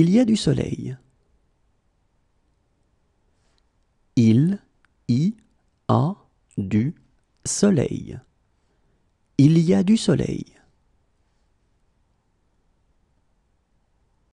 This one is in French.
Il y a du soleil. Il y a du soleil. Il y a du soleil.